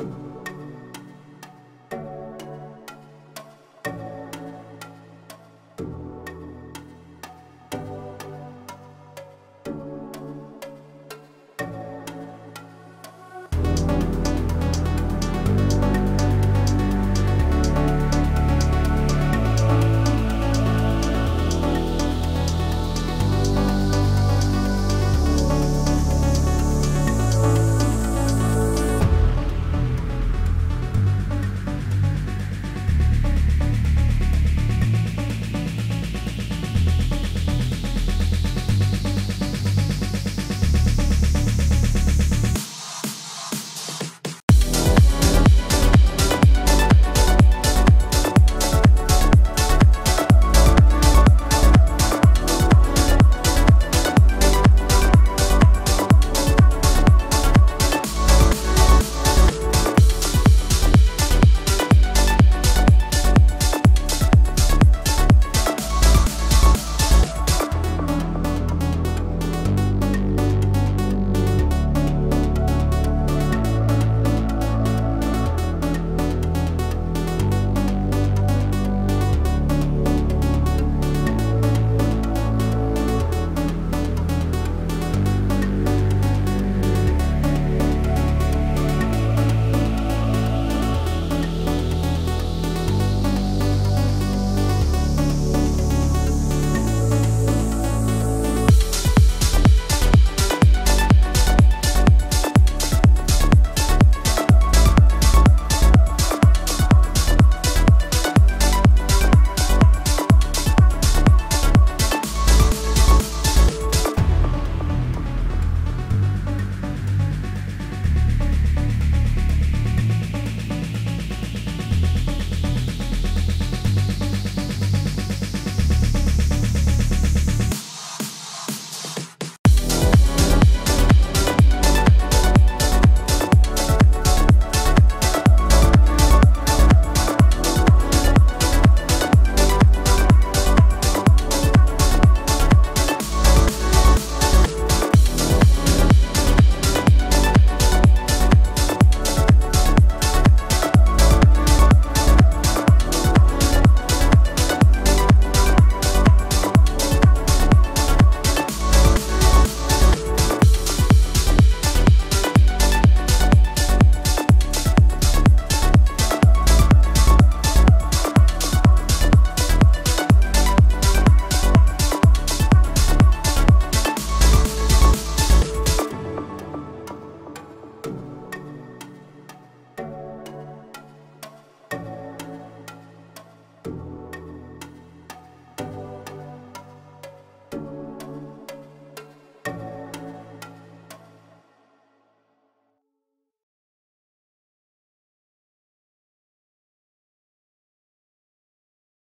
you